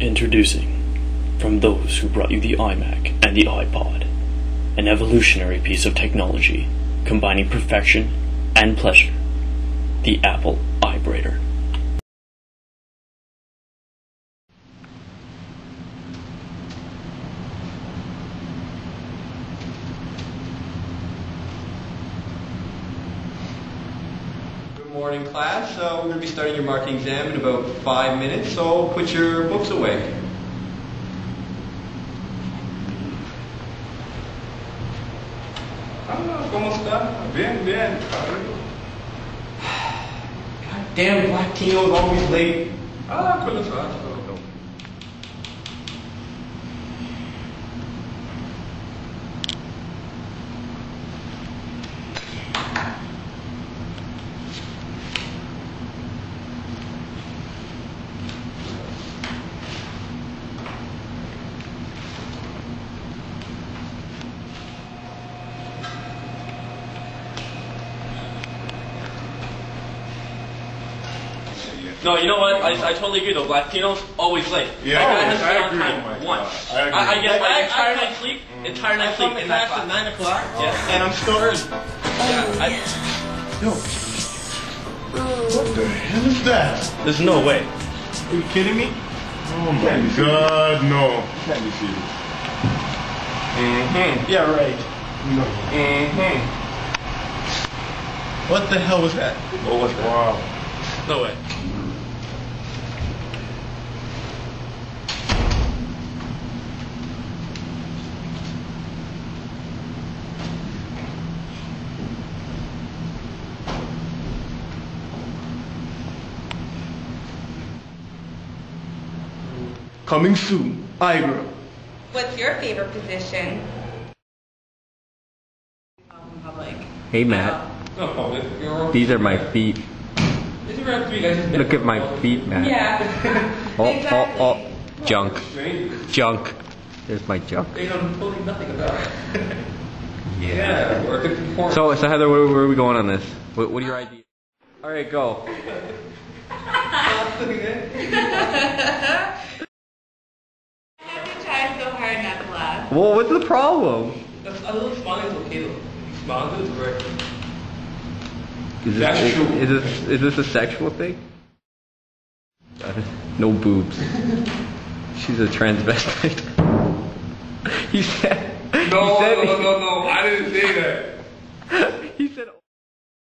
Introducing, from those who brought you the iMac and the iPod, an evolutionary piece of technology combining perfection and pleasure, the Apple iBrator. Morning, class. Uh, we're going to be starting your marking exam in about five minutes, so put your books away. Ah, ¿cómo está? Bien, bien. God damn, Black Tino's always late. Ah, quello No, you know what? I, I totally agree though. Latinos always late. Yeah, That guy I hasn't been agree. time Oh my once. God. I agree. I, I get my I- I- entire I- night sleep, entire night I sleep come to in that class at 9 o'clock, Yeah. and I'm still early. Yeah, I, What the hell is that? there's no way. Are you kidding me? Oh my god, no. Can't be serious. Mm-hmm. Yeah, right. No. Mm-hmm. What the hell was that? What was that? Wow. No way. Coming soon, Igra. What's your favorite position? Public. Hey Matt, No these are my feet. Look at my feet, man. Yeah. Oh, exactly. oh, oh, junk, junk. There's my junk. They know totally nothing about it. Yeah. yeah, we're a good performance. So, so Heather, where, where are we going on this? What, what are your ideas? All right, go. I have to try so hard not to laugh. Well, what's the problem? That's, a little smiling is okay though. Smiling is right. Is That's this, true. Is this is this a sexual thing? No boobs. She's a transvestite. he said. No, he said, no, no, no. I didn't say that. He said.